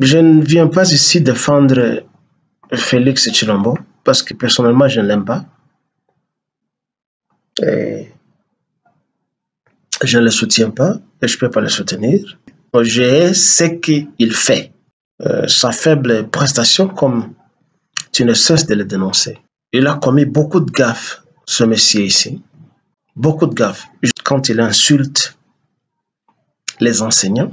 Je ne viens pas ici défendre Félix Chilombo parce que personnellement, je ne l'aime pas. Je ne le soutiens pas et je ne peux pas le soutenir. J'ai ce qu'il fait. Euh, sa faible prestation, comme tu ne cesses de le dénoncer. Il a commis beaucoup de gaffes, ce monsieur ici. Beaucoup de gaffes. Quand il insulte les enseignants,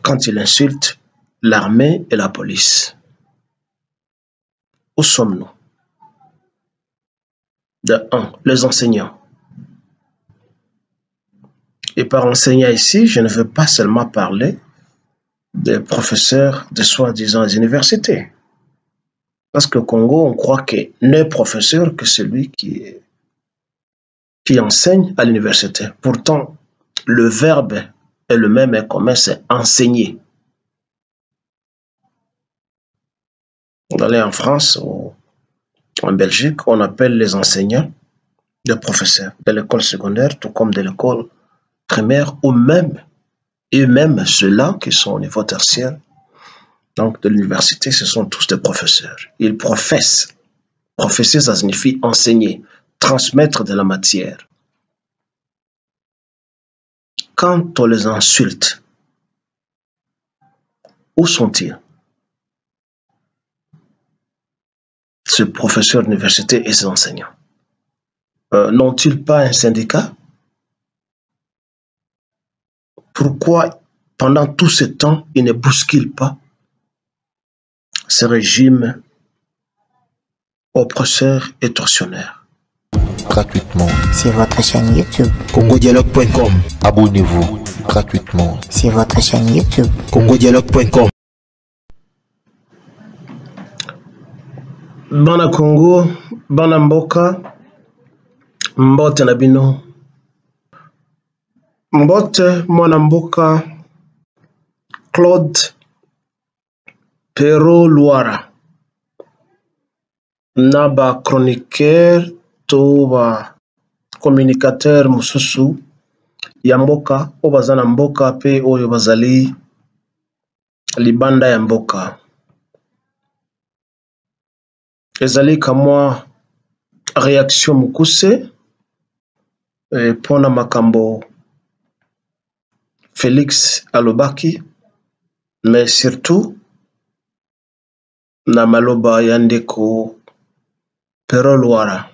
quand il insulte l'armée et la police. Où sommes-nous? De un, les enseignants. Et par enseignant ici, je ne veux pas seulement parler des professeurs de soi-disant universités. Parce qu'au Congo, on croit que n'est professeur que celui qui, qui enseigne à l'université. Pourtant, le verbe est le même et commun, c'est enseigner. On allait en France ou en Belgique, on appelle les enseignants des professeurs de l'école secondaire, tout comme de l'école primaire, ou même, et même ceux-là qui sont au niveau tertiaire, donc de l'université, ce sont tous des professeurs. Ils professent. Professer, ça signifie enseigner, transmettre de la matière. Quand on les insulte, où sont-ils? Ce professeur d'université et ses enseignants. Euh, n'ont-ils pas un syndicat? Pourquoi, pendant tout ce temps, ils ne bousculent pas ce régime oppresseur et tortionnaire? Gratuitement sur votre chaîne YouTube. congodialogue.com. Abonnez-vous gratuitement Sur votre chaîne YouTube. congodialogue.com. bana congo bana mboka mbote na bino mbote mwana mboka claude pero lwara na bachroniqueur to bacommunicateur mosusu ya mboka oyo baza na mboka mpe oyo bazali libanda ya mboka. Ezali kamwa réaction mokuse eh, mpona makambo félix alobaki mais surtout na maloba ya ndeko pero lwara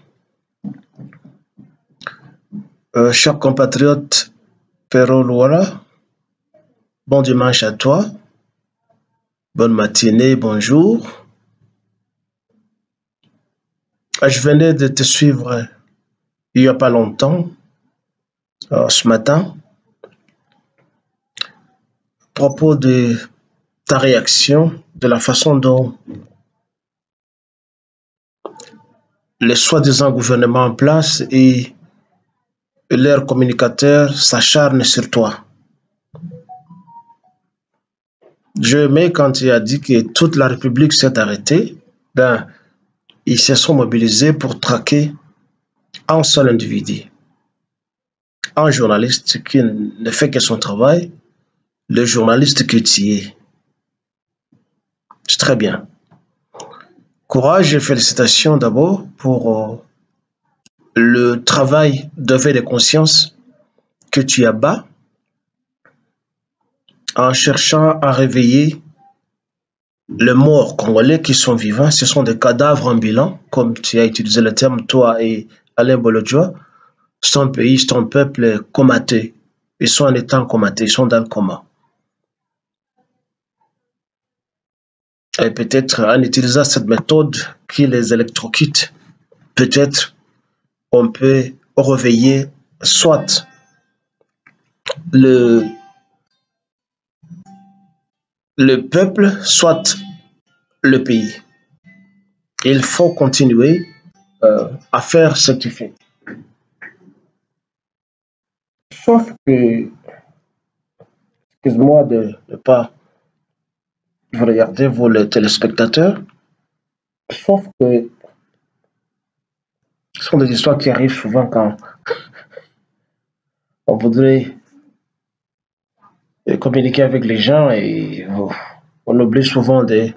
euh, cher compatriote bon dimanche à toi. Bonne matinée bonjour. Je venais de te suivre il n'y a pas longtemps euh, ce matin à propos de ta réaction de la façon dont les soi-disant gouvernements en place et leurs communicateurs s'acharnent sur toi. Je aimais quand il a dit que toute la République s'est arrêtée, ben, ils se sont mobilisés pour traquer un seul individu, un journaliste qui ne fait que son travail, le journaliste que tu es. C'est très bien. Courage et félicitations d'abord pour euh, le travail de veille de conscience que tu abats en cherchant à réveiller les morts congolais qui sont vivants. Ce sont des cadavres ambulants, comme tu as utilisé le terme, toi et Alain Bolodjoa. Un pays, un peuple comaté. Ils sont en état comaté, ils sont dans le coma. Et peut-être en utilisant cette méthode qui les électrocute, peut-être on peut réveiller soit le, le peuple, soit le pays. Il faut continuer euh, à faire ce qu'il fait. Sauf que, excuse-moi de ne pas vous regardez, vous les téléspectateurs, sauf que ce sont des histoires qui arrivent souvent quand on voudrait communiquer avec les gens et on oublie souvent de,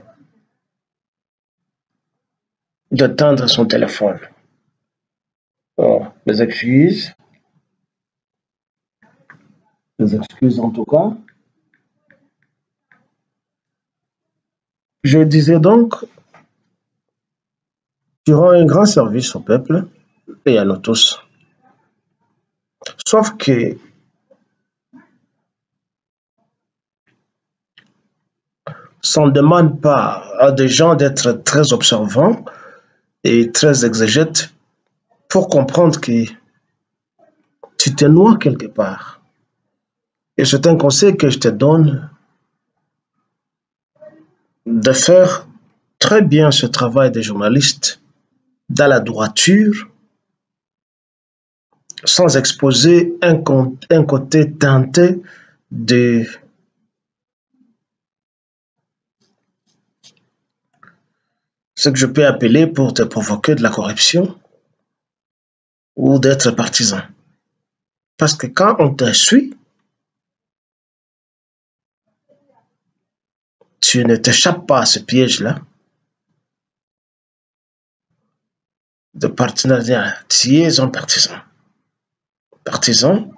de tendre son téléphone. Oh, mes excuses. Mes excuses en tout cas. Je disais donc, tu rends un grand service au peuple et à nous tous. Sauf que ça ne demande pas à des gens d'être très observants et très exégètes pour comprendre que tu te noies quelque part. Et c'est un conseil que je te donne de faire très bien ce travail de journaliste dans la droiture sans exposer un, un côté teinté de ce que je peux appeler pour te provoquer de la corruption ou d'être partisan. Parce que quand on te suit, tu ne t'échappes pas à ce piège-là de partenariat. Tu es un partisan. Partisan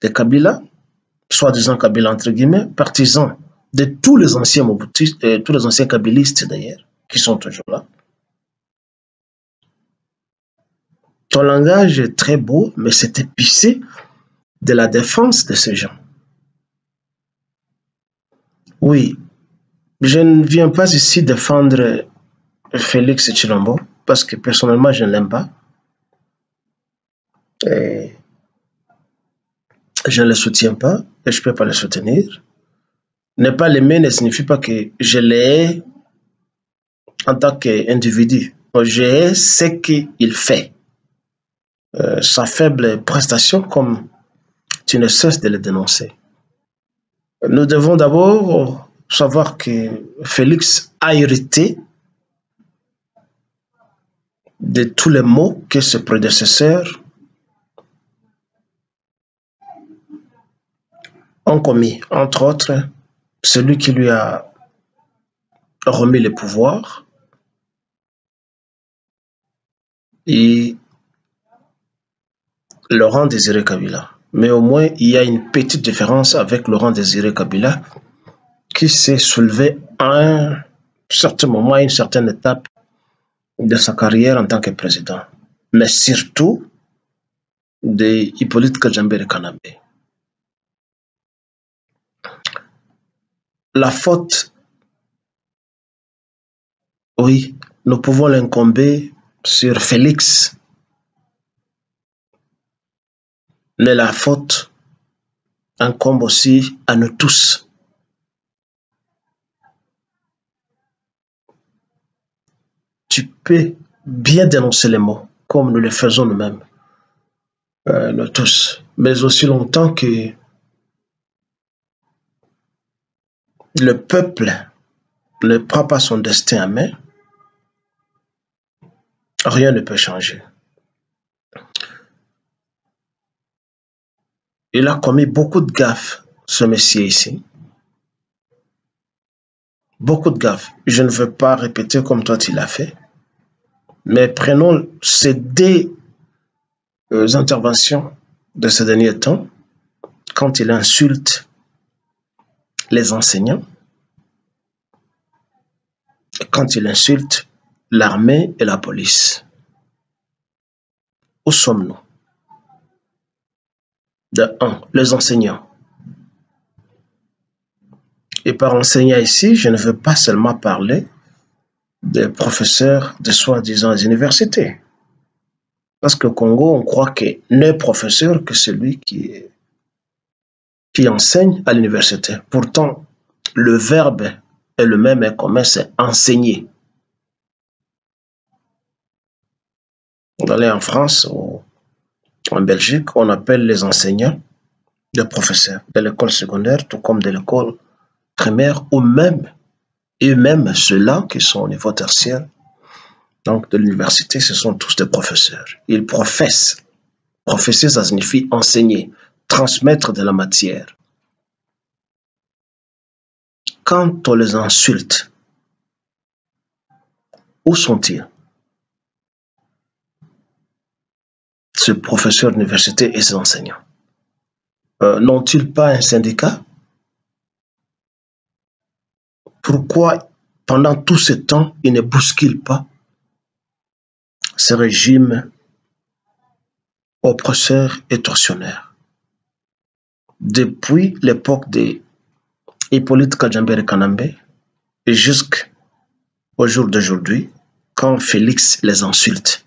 de Kabila, soi-disant Kabila entre guillemets, partisan de tous les anciens euh, tous les anciens kabilistes d'ailleurs, qui sont toujours là. Ton langage est très beau, mais c'est épicé de la défense de ces gens. Oui, je ne viens pas ici défendre Félix Chilombo, parce que personnellement, je ne l'aime pas. Je ne le soutiens pas et je ne peux pas le soutenir. Ne pas l'aimer ne signifie pas que je l'ai en tant qu'individu. Je hais ce qu'il fait. Euh, sa faible prestation, comme tu ne cesses de le dénoncer. Nous devons d'abord savoir que Félix a hérité de tous les maux que ses prédécesseurs ont commis, entre autres celui qui lui a remis le pouvoir et Laurent Désiré Kabila. Mais au moins, il y a une petite différence avec Laurent Désiré Kabila qui s'est soulevé à un certain moment, à une certaine étape de sa carrière en tant que président. Mais surtout de Hippolyte Kajambere Kanabé. La faute, oui, nous pouvons l'incomber sur Félix. Mais la faute incombe aussi à nous tous. Tu peux bien dénoncer les mots, comme nous le faisons nous-mêmes, euh, nous tous, mais aussi longtemps que le peuple ne prend pas son destin en main, rien ne peut changer. Il a commis beaucoup de gaffes, ce monsieur ici. Beaucoup de gaffes. Je ne veux pas répéter comme toi tu l'as fait. Mais prenons ces deux euh, interventions de ces derniers temps, quand il insulte les enseignants, quand il insulte l'armée et la police. Où sommes-nous? De un, les enseignants. Et par enseignant ici, je ne veux pas seulement parler des professeurs de soi-disant universités. Parce qu'au Congo, on croit que n'est professeur que celui qui, est- qui enseigne à l'université. Pourtant, le verbe est le même et commun, c'est enseigner. On allait en France ou en Belgique, on appelle les enseignants des professeurs de l'école secondaire, tout comme de l'école primaire, ou même, et même ceux-là qui sont au niveau tertiaire, donc de l'université, ce sont tous des professeurs. Ils professent. Professer, ça signifie enseigner, transmettre de la matière. Quand on les insulte, où sont-ils? Ce professeur d'université et ses enseignants. Euh, N'ont-ils pas un syndicat? Pourquoi, pendant tout ce temps, ils ne bousculent pas ce régime oppresseur et tortionnaire? Depuis l'époque de Hippolyte Kajambere Kanambe jusqu'au jour d'aujourd'hui, quand Félix les insulte,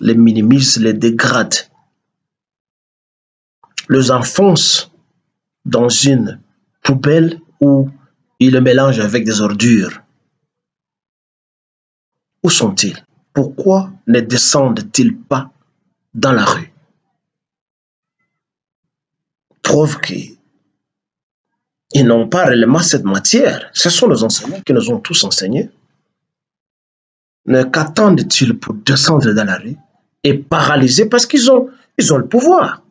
les minimise, les dégrade, les enfonce dans une poubelle où il le mélange avec des ordures. Où sont-ils? Pourquoi ne descendent-ils pas dans la rue? Preuve qu'ils n'ont pas réellement cette matière. Ce sont les enseignants qui nous ont tous enseignés. Mais qu'attendent-ils pour descendre dans la rue et paralyser parce qu'ils ont, ils ont le pouvoir?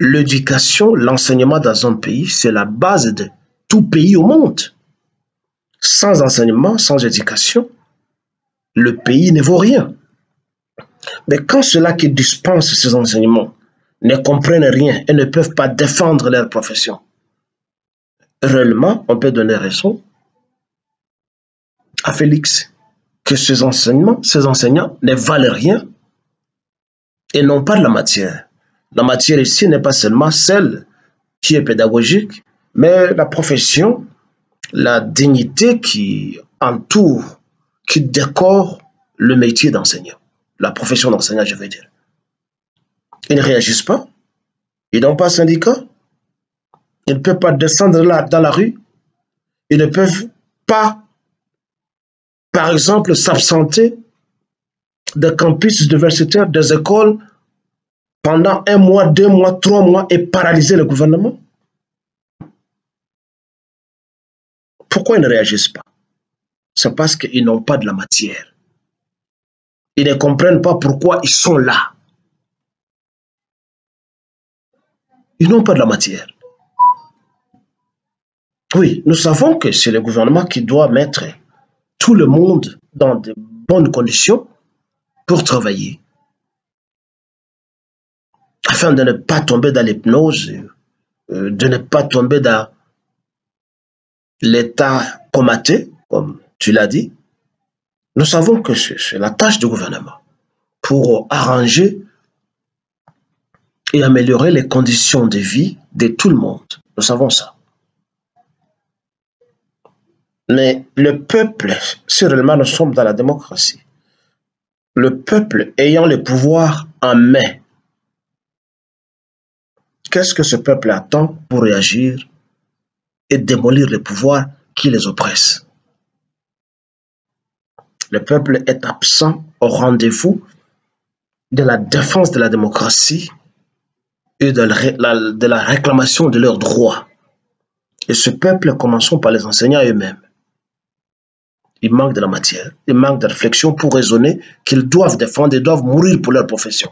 L'éducation, l'enseignement dans un pays, c'est la base de tout pays au monde. Sans enseignement, sans éducation, le pays ne vaut rien. Mais quand ceux-là qui dispensent ces enseignements ne comprennent rien et ne peuvent pas défendre leur profession, réellement, on peut donner raison à Félix que ces enseignements, ces enseignants ne valent rien et n'ont pas la matière. La matière ici n'est pas seulement celle qui est pédagogique, mais la profession, la dignité qui entoure, qui décore le métier d'enseignant, la profession d'enseignant, je veux dire. Ils ne réagissent pas, ils n'ont pas syndicat, ils ne peuvent pas descendre là, dans la rue, ils ne peuvent pas, par exemple, s'absenter des campus universitaires, des écoles, pendant un mois, deux mois, trois mois et paralyser le gouvernement. Pourquoi ils ne réagissent pas? C'est parce qu'ils n'ont pas de la matière. Ils ne comprennent pas pourquoi ils sont là. Ils n'ont pas de la matière. Oui, nous savons que c'est le gouvernement qui doit mettre tout le monde dans de bonnes conditions pour travailler afin de ne pas tomber dans l'hypnose, euh, de ne pas tomber dans l'état comaté, comme tu l'as dit. Nous savons que c'est la tâche du gouvernement pour arranger et améliorer les conditions de vie de tout le monde. Nous savons ça. Mais le peuple, si réellement nous sommes dans la démocratie, le peuple ayant le pouvoir en main, Qu'est-ce que ce peuple attend pour réagir et démolir les pouvoirs qui les oppressent Le peuple est absent au rendez-vous de la défense de la démocratie et de la, réclamation de leurs droits. Et ce peuple, commençons par les enseignants eux-mêmes. Il manque de la matière, il manque de réflexion pour raisonner qu'ils doivent défendre et doivent mourir pour leur profession.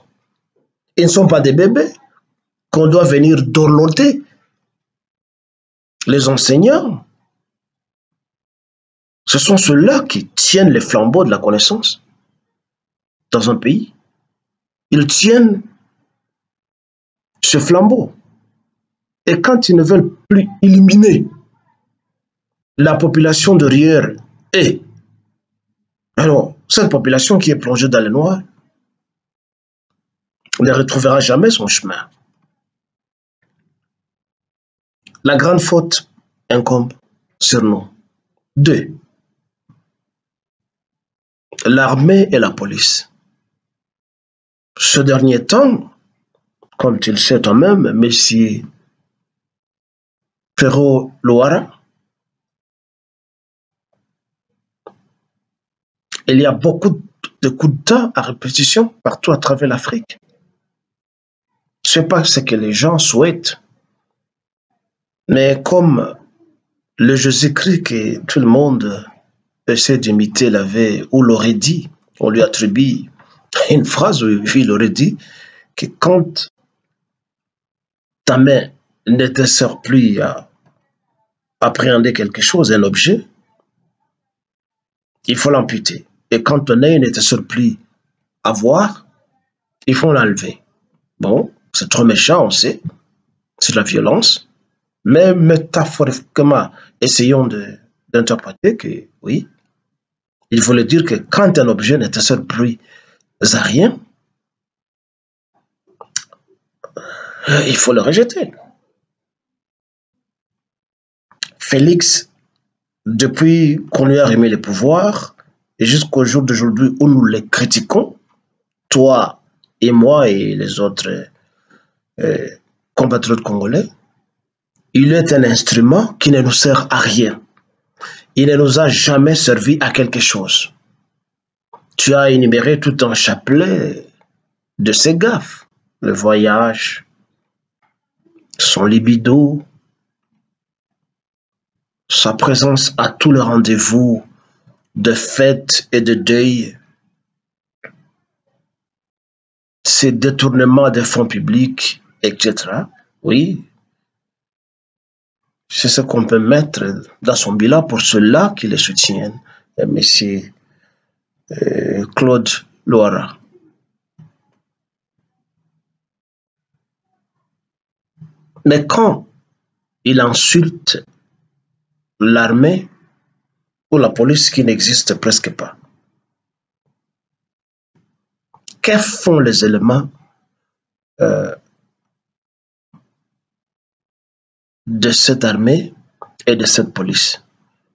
Ils ne sont pas des bébés, qu'on doit venir dorloter les enseignants. Ce sont ceux-là qui tiennent les flambeaux de la connaissance dans un pays. Ils tiennent ce flambeau. Et quand ils ne veulent plus éliminer la population de Rieur et alors cette population qui est plongée dans le noir ne retrouvera jamais son chemin. La grande faute incombe sur nous. Deux, l'armée et la police. Ce dernier temps, comme tu le sais toi-même, Messie Ferro Loara, il y a beaucoup de coups d'État à répétition partout à travers l'Afrique. Ce n'est pas ce que les gens souhaitent. Mais comme le Jésus-Christ que tout le monde essaie d'imiter l'avait ou l'aurait dit, on lui attribue une phrase où il aurait dit que quand ta main ne te plus à appréhender quelque chose, un objet, il faut l'amputer. Et quand ton œil ne te plus à voir, il faut l'enlever. Bon, c'est trop méchant, on sait. C'est de la violence. Mais métaphoriquement, essayons d'interpréter que, oui, il voulait dire que quand un objet ne te plus à rien, il faut le rejeter. Félix, depuis qu'on lui a remis le pouvoir, et jusqu'au jour d'aujourd'hui où nous les critiquons, toi et moi et les autres euh, compatriotes congolais, il est un instrument qui ne nous sert à rien. Il ne nous a jamais servi à quelque chose. Tu as énuméré tout un chapelet de ses gaffes. Le voyage, son libido, sa présence à tous les rendez-vous de fête et de deuil, ses détournements des fonds publics, etc. Oui, c'est ce qu'on peut mettre dans son bilan pour ceux-là qui le soutiennent, M. Euh, Claude Loira. Mais quand il insulte l'armée ou la police qui n'existe presque pas, que font les éléments euh, de cette armée et de cette police?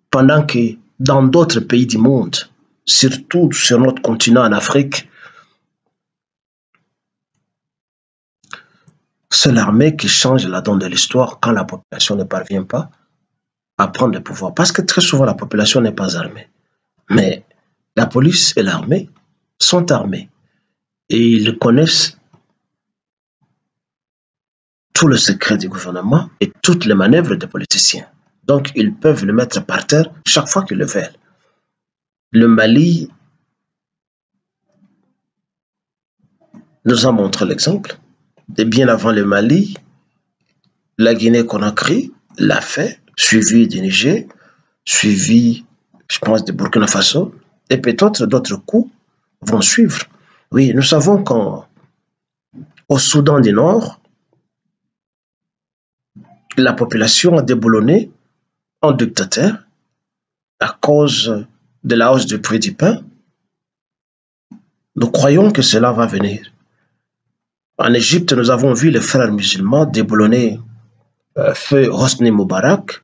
Pendant que dans d'autres pays du monde, surtout sur notre continent en Afrique, c'est l'armée qui change la donne de l'histoire quand la population ne parvient pas à prendre le pouvoir. Parce que très souvent, la population n'est pas armée. Mais la police et l'armée sont armés. Et ils connaissent tout le secret du gouvernement et toutes les manœuvres des politiciens. Donc, ils peuvent le mettre par terre chaque fois qu'ils le veulent. Le Mali nous a montré l'exemple. Et bien avant le Mali, la Guinée-Conakry l'a fait, suivi du Niger, suivi, je pense, de Burkina Faso, et peut-être d'autres coups vont suivre. Oui, nous savons qu'au Soudan du Nord, la population a déboulonné en dictateur à cause de la hausse du prix du pain. Nous croyons que cela va venir. En Égypte, nous avons vu les frères musulmans déboulonner euh, feu Hosni Moubarak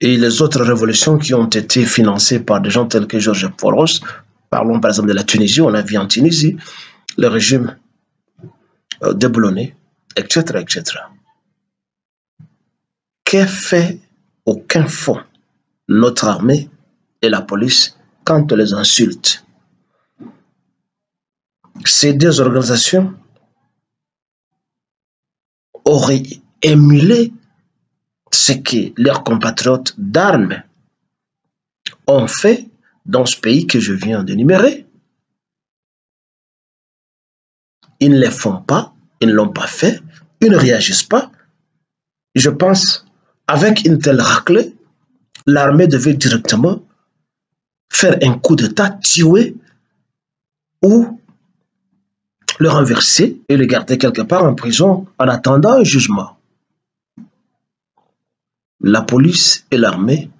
et les autres révolutions qui ont été financées par des gens tels que Georges Poros. Parlons par exemple de la Tunisie, on a vu en Tunisie le régime euh, déboulonné, etc., etc. Qu'est fait aucun fond notre armée et la police quand on les insulte? Ces deux organisations auraient émulé ce que leurs compatriotes d'armes ont fait dans ce pays que je viens d'énumérer. Ils ne les font pas, ils ne l'ont pas fait, ils ne réagissent pas. Je pense, avec une telle raclée, l'armée devait directement faire un coup d'État, tuer ou le renverser et le garder quelque part en prison en attendant un jugement. La police et l'armée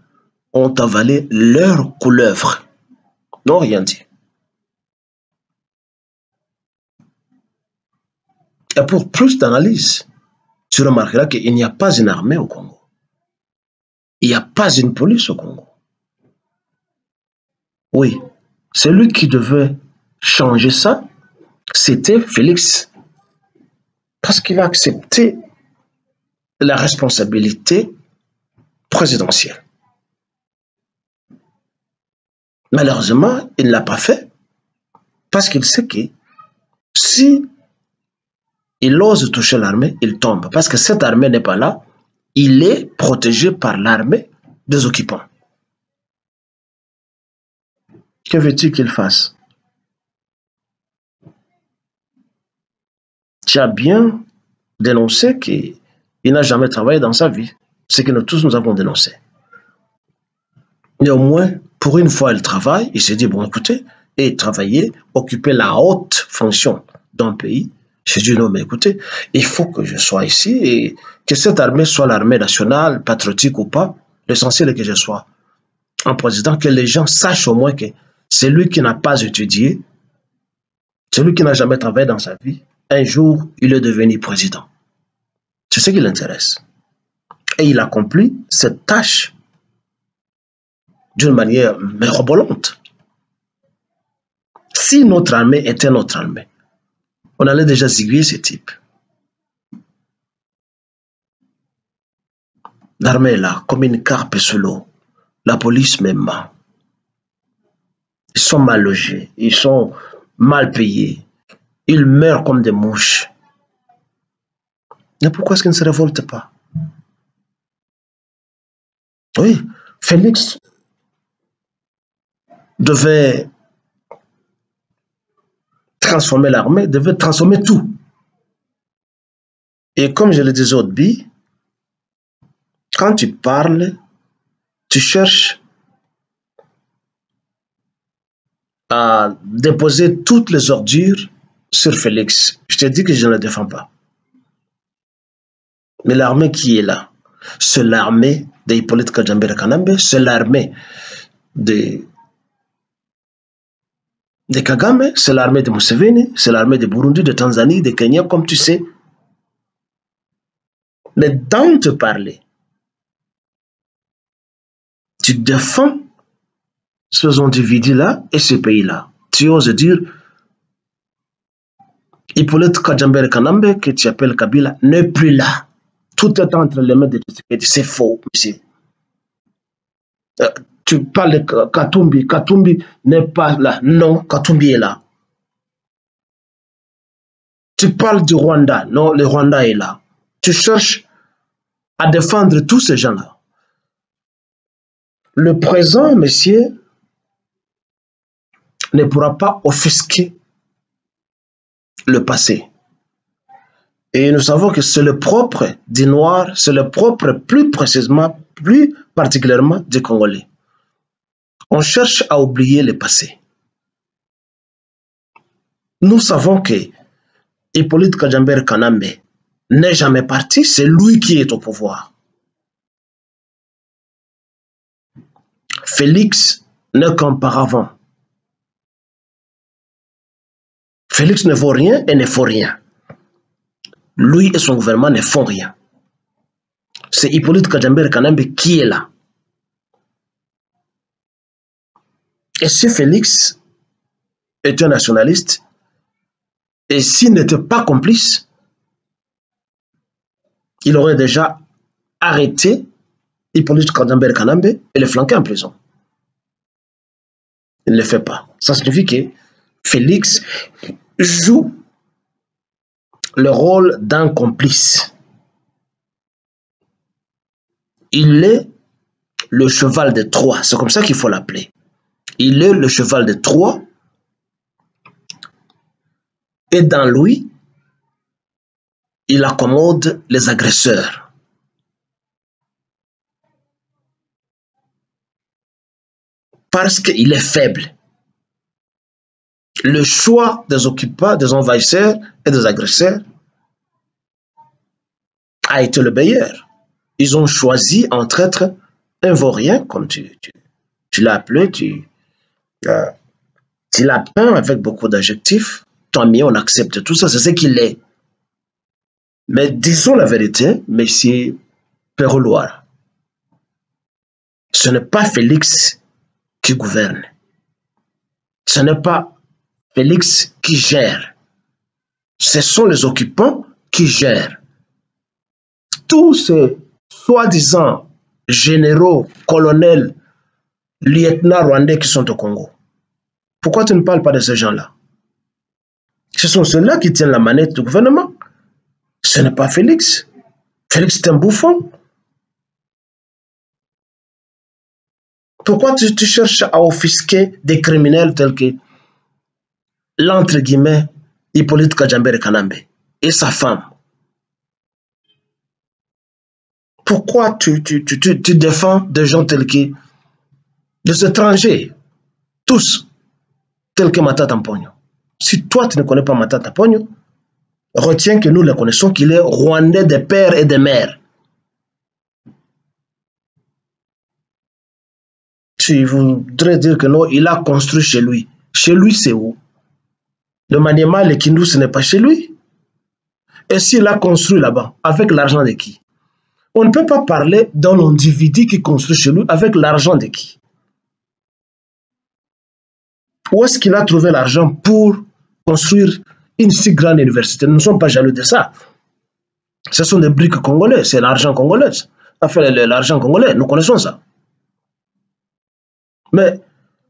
ont avalé leur couleuvre, n'ont rien dit. Et pour plus d'analyse, tu remarqueras qu'il n'y a pas une armée au Congo. Il n'y a pas une police au Congo. Oui, celui qui devait changer ça, c'était Félix. Parce qu'il a accepté la responsabilité présidentielle. Malheureusement, il ne l'a pas fait parce qu'il sait que si il ose toucher l'armée, il tombe. Parce que cette armée n'est pas là, il est protégé par l'armée des occupants. Que veux-tu qu'il fasse? Tu as bien dénoncé qu'il n'a jamais travaillé dans sa vie. Ce que nous tous nous avons dénoncé. Néanmoins, pour une fois, il travaille, il s'est dit, bon, écoutez, et travailler, occuper la haute fonction d'un pays. J'ai dit, non, mais écoutez, il faut que je sois ici et que cette armée soit l'armée nationale, patriotique ou pas. L'essentiel est que je sois un président, que les gens sachent au moins que c'est lui qui n'a pas étudié, celui qui n'a jamais travaillé dans sa vie, un jour, il est devenu président. C'est ce qui l'intéresse. Et il accomplit cette tâche d'une manière mirobolante. Si notre armée était notre armée, on allait déjà ziguer ce type. L'armée est là, comme une carpe sous l'eau. La police même. Ils sont mal logés, ils sont mal payés, ils meurent comme des mouches. Mais pourquoi est-ce qu'ils ne se révoltent pas? Oui, Félix devait transformer l'armée, devait transformer tout. Et comme je le disais au début, quand tu parles, tu cherches à déposer toutes les ordures sur Félix. Je te dis que je ne le défends pas. Mais l'armée qui est là, c'est l'armée d'Hippolyte Kajambere Kanambe, c'est l'armée de, Kagame, c'est l'armée de Museveni, c'est l'armée de Burundi, de Tanzanie, de Kenya, comme tu sais. Mais dans te parler, tu défends ces individus-là et ce pays-là. Tu oses dire, Hippolyte Kajambere Kanambe, que tu appelles Kabila, n'est plus là. Tout est entre les mains de Tshisekedi. C'est faux, monsieur. Euh, tu parles de Katumbi. Katumbi n'est pas là. Non, Katumbi est là. Tu parles du Rwanda. Non, le Rwanda est là. Tu cherches à défendre tous ces gens-là. Le présent, monsieur, ne pourra pas offusquer le passé. Et nous savons que c'est le propre du noir, c'est le propre plus précisément, plus particulièrement des Congolais. On cherche à oublier le passé. Nous savons que Hippolyte Kajamber Kanambe n'est jamais parti, c'est lui qui est au pouvoir. Félix n'est qu'un Félix ne vaut rien et ne faut rien. Lui et son gouvernement ne font rien. C'est Hippolyte Kajamber Kanambe qui est là. Et si Félix est un nationaliste, et s'il n'était pas complice, il aurait déjà arrêté Hippolyte Kajamber Kanambe et le flanqué en prison. Il ne le fait pas. Ça signifie que Félix joue le rôle d'un complice. Il est le cheval de Troie, c'est comme ça qu'il faut l'appeler. Il est le cheval de Troie et dans lui, il accommode les agresseurs. Parce qu'il est faible le choix des occupants, des envahisseurs et des agresseurs a été le meilleur. Ils ont choisi entre être un vaurien, comme tu, l'as appelé, tu, euh, tu l'as peint avec beaucoup d'adjectifs. Tant mieux, on accepte tout ça, c'est ce qu'il est. Mais disons la vérité, Monsieur Perrouloir, ce n'est pas Félix qui gouverne. Ce n'est pas Félix qui gère. Ce sont les occupants qui gèrent. Tous ces soi-disant généraux, colonels, lieutenants rwandais qui sont au Congo. Pourquoi tu ne parles pas de ces gens-là? Ce sont ceux-là qui tiennent la manette du gouvernement. Ce n'est pas Félix. Félix est un bouffon. Pourquoi tu, cherches à offusquer des criminels tels que l'entre guillemets Hippolyte Kajambere Kanambe. et sa femme. Pourquoi tu, défends des gens tels que des étrangers, tous, tels que Matata Pogno Si toi, tu ne connais pas Matata Pogno, retiens que nous le connaissons, qu'il est rwandais des pères et des mères. Tu voudrais dire que non, il a construit chez lui. Chez lui, c'est où? Le maniement, le Kindu, ce n'est pas chez lui. Et s'il a construit là-bas, avec l'argent de qui? On ne peut pas parler d'un individu qui construit chez lui avec l'argent de qui? Où est-ce qu'il a trouvé l'argent pour construire une si grande université? Nous ne sommes pas jaloux de ça. Ce sont des briques congolais, c'est l'argent congolais. Enfin, l'argent congolais, nous connaissons ça. Mais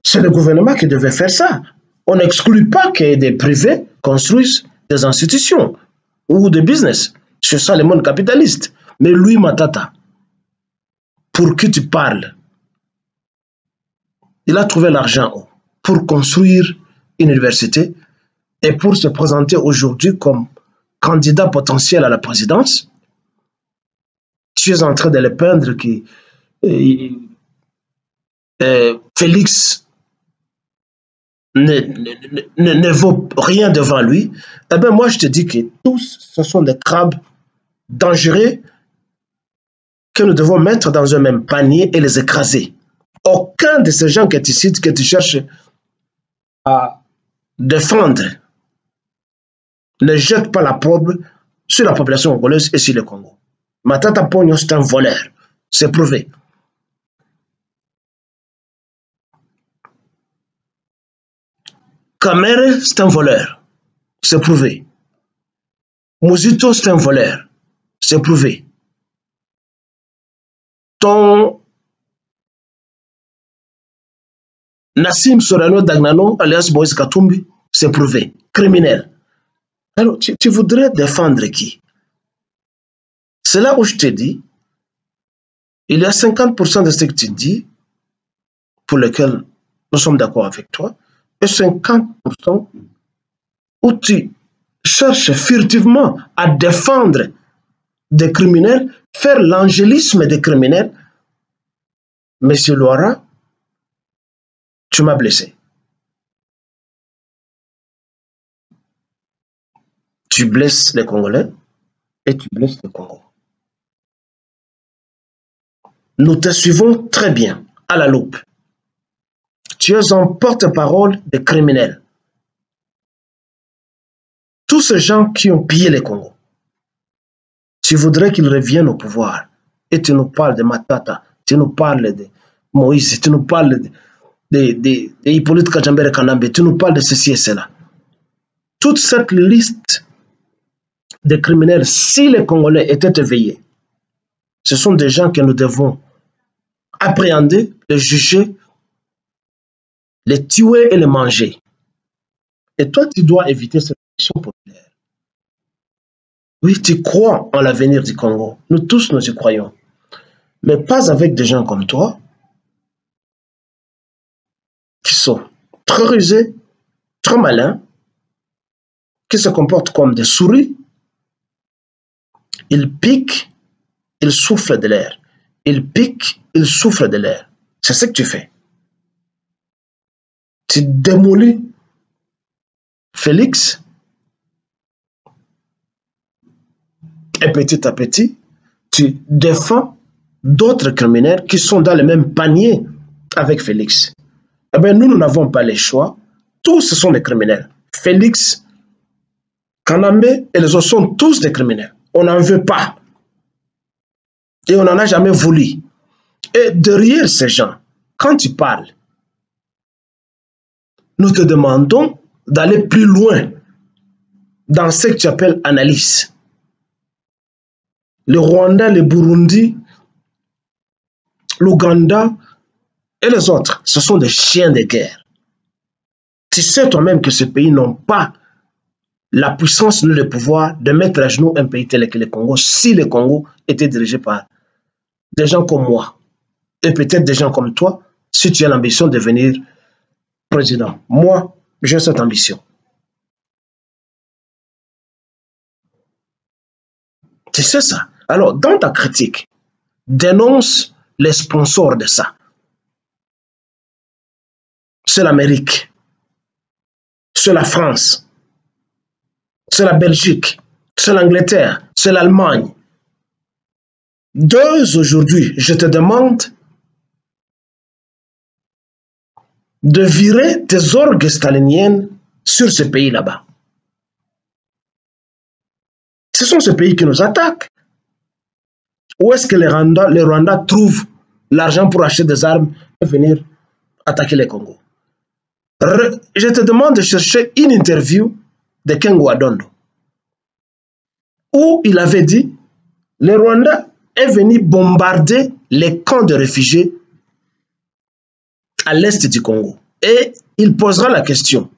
c'est le gouvernement qui devait faire ça. On n'exclut pas que des privés construisent des institutions ou des business. C'est ça le monde capitaliste. Mais lui, Matata, pour qui tu parles? Il a trouvé l'argent pour construire une université et pour se présenter aujourd'hui comme candidat potentiel à la présidence. Tu es en train de le peindre qui euh, euh, Félix ne, ne, ne, vaut rien devant lui, eh bien moi je te dis que tous ce sont des crabes dangereux que nous devons mettre dans un même panier et les écraser. Aucun de ces gens que tu cites, que tu cherches à défendre, ne jette pas la probe sur la population congolaise et sur le Congo. Matata Pogno, c'est un voleur. C'est prouvé. Kamere, c'est un voleur. C'est prouvé. Muzito, c'est un voleur. C'est prouvé. Ton Nassim Sorano Dagnano, alias Moïse Katumbi, c'est prouvé. Criminel. Alors, tu, tu voudrais défendre qui? C'est là où je te dis, il y a 50% de ce que tu dis, pour lesquels nous sommes d'accord avec toi, et 50% où tu cherches furtivement à défendre des criminels, faire l'angélisme des criminels. Monsieur Loira, tu m'as blessé. Tu blesses les Congolais et tu blesses le Congo. Nous te suivons très bien, à la loupe. Tu es un porte-parole des criminels. Tous ces gens qui ont pillé les Congo, tu voudrais qu'ils reviennent au pouvoir. Et tu nous parles de Matata, tu nous parles de Moïse, tu nous parles de, de, de, de Hippolyte Kajambere Kanambe, tu nous parles de ceci et cela. Toute cette liste de criminels, si les Congolais étaient éveillés, ce sont des gens que nous devons appréhender, les juger, les tuer et les manger. Et toi, tu dois éviter cette action populaire. Oui, tu crois en l'avenir du Congo. Nous tous, nous y croyons. Mais pas avec des gens comme toi, qui sont très rusés, très malins, qui se comportent comme des souris. Ils piquent, ils soufflent de l'air. Ils piquent, ils soufflent de l'air. C'est ce que tu fais. Tu démolis Félix et petit à petit, tu défends d'autres criminels qui sont dans le même panier avec Félix. Eh bien, nous, nous n'avons pas le choix. Tous, ce sont des criminels. Félix, Kanambe et les autres sont tous des criminels. On n'en veut pas. Et on n'en a jamais voulu. Et derrière ces gens, quand tu parles, nous te demandons d'aller plus loin dans ce que tu appelles analyse. Le Rwanda, le Burundi, l'Ouganda et les autres, ce sont des chiens de guerre. Tu sais toi-même que ces pays n'ont pas la puissance ni le pouvoir de mettre à genoux un pays tel que le Congo si le Congo était dirigé par des gens comme moi et peut-être des gens comme toi si tu as l'ambition de devenir président. Moi, j'ai cette ambition. Tu sais ça? Alors, dans ta critique, dénonce les sponsors de ça. C'est l'Amérique, c'est la France, c'est la Belgique, c'est l'Angleterre, c'est l'Allemagne. Deux, aujourd'hui, je te demande de virer tes orgues staliniennes sur ce pays là-bas. Ce sont ces pays qui nous attaquent. Où est-ce que les Rwandais, les trouvent l'argent pour acheter des armes et venir attaquer les Congo? Je te demande de chercher une interview de Kengo Adondo où il avait dit le Rwanda est venu bombarder les camps de réfugiés à l'est du Congo. Et il posera la question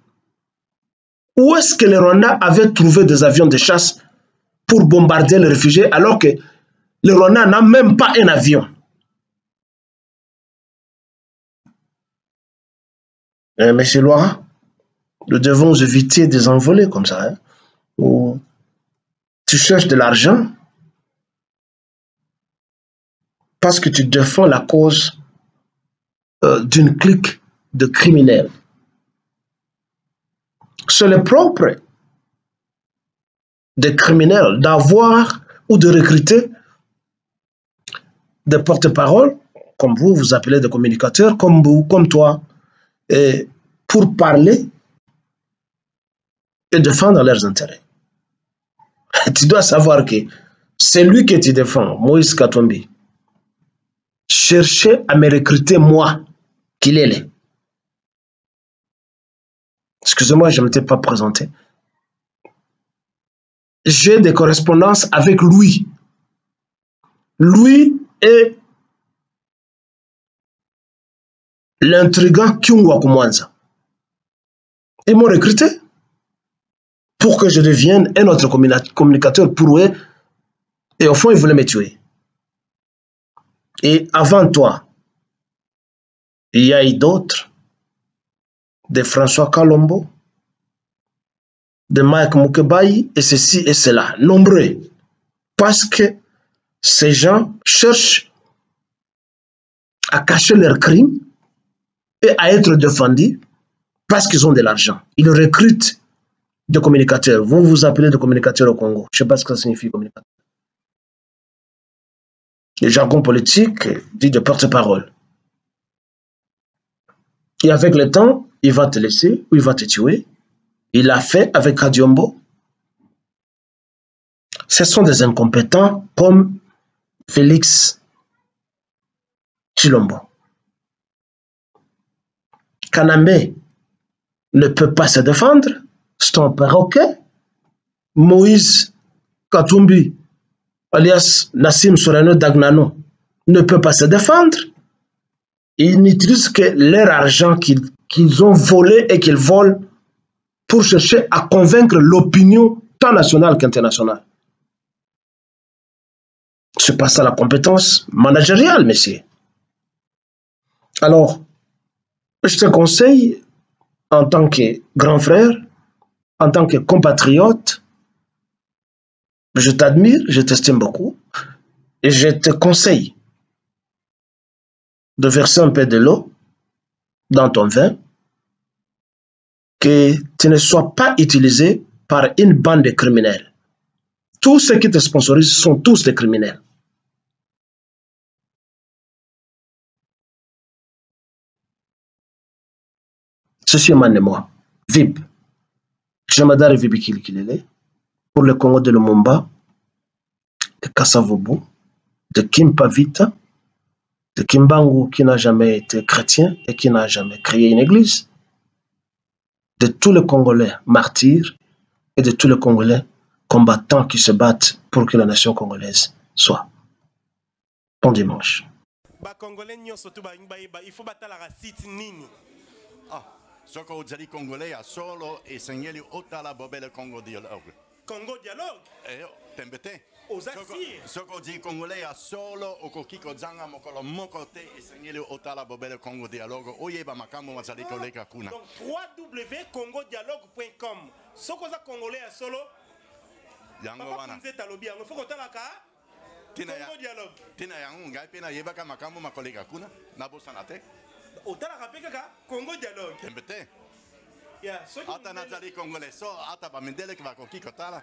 où est-ce que les Rwandais avaient trouvé des avions de chasse pour bombarder les réfugiés alors que le Rwanda n'a même pas un avion? Eh, Monsieur Loira, nous devons éviter des envolées comme ça. hein, tu cherches de l'argent parce que tu défends la cause d'une clique de criminels. C'est le propre des criminels d'avoir ou de recruter des porte-paroles, comme vous, vous appelez des communicateurs, comme vous, comme toi, pour parler et défendre leurs intérêts. Tu dois savoir que c'est lui que tu défends, Moïse Katombi. Cherchez à me recruter moi, là. Excusez-moi, je ne m'étais pas présenté. J'ai des correspondances avec lui. Lui est l'intrigant Kyungwa Kumwanza. Ils m'ont recruté pour que je devienne un autre communicateur pour eux. Et au fond, ils voulaient me tuer. Et avant toi, il y a eu d'autres, de François Kalombo, de Mike Mukebayi, et ceci et cela, nombreux. Parce que ces gens cherchent à cacher leurs crimes et à être défendus parce qu'ils ont de l'argent. Ils recrutent des communicateurs. Vous vous appelez des communicateurs au Congo. Je ne sais pas ce que ça signifie communicateur. Le jargon politique dit de porte-parole. Et avec le temps, il va te laisser ou il va te tuer. Il l'a fait avec Kadiombo. Ce sont des incompétents comme Félix Chilombo. Kanambe ne peut pas se défendre. C'est un. Moïse Katumbi, alias Nassim Sorano Dagnano, ne peut pas se défendre. Ils n'utilisent que leur argent qu'ils ont volé et qu'ils volent pour chercher à convaincre l'opinion tant nationale qu'internationale. C'est pas ça la compétence managériale, messieurs. Alors, je te conseille, en tant que grand frère, en tant que compatriote, je t'admire, je t'estime beaucoup, et je te conseille de verser un peu de l'eau dans ton vin, que tu ne sois pas utilisé par une bande de criminels. Tous ceux qui te sponsorisent sont tous des criminels. Ceci émane de moi. VIP. Jamadar Vibi Kilikilele. Pour le Congo de Lumumba, de Kassavobu, de Kimpavita, de Kimbangu qui n'a jamais été chrétien et qui n'a jamais créé une église, de tous les Congolais martyrs et de tous les Congolais combattants qui se battent pour que la nation congolaise soit. Bon dimanche. Ah, ozali congolais ya solo esengeli otala bobele congo dialogue Congo dialogue. Eh, oh, tembe te. Oza si. Soko di congolais a solo okokiko zanga mokolo mokote esengeli otala bobele Congo dialogue oyeba makambo mazali koleka kuna. Donc www.congodialogue.com. Soko za congolais a solo yango wana. Papa nzeta lobi yango foko talaka. Tina ya. Tina yango ngai pe na yebaka makambo makoleka kuna na bosana te. Otalaka pe kaka Congo dialogue. Tembe te. Yeah, so ata nazali congolais so ata bamindele qui va koki kotala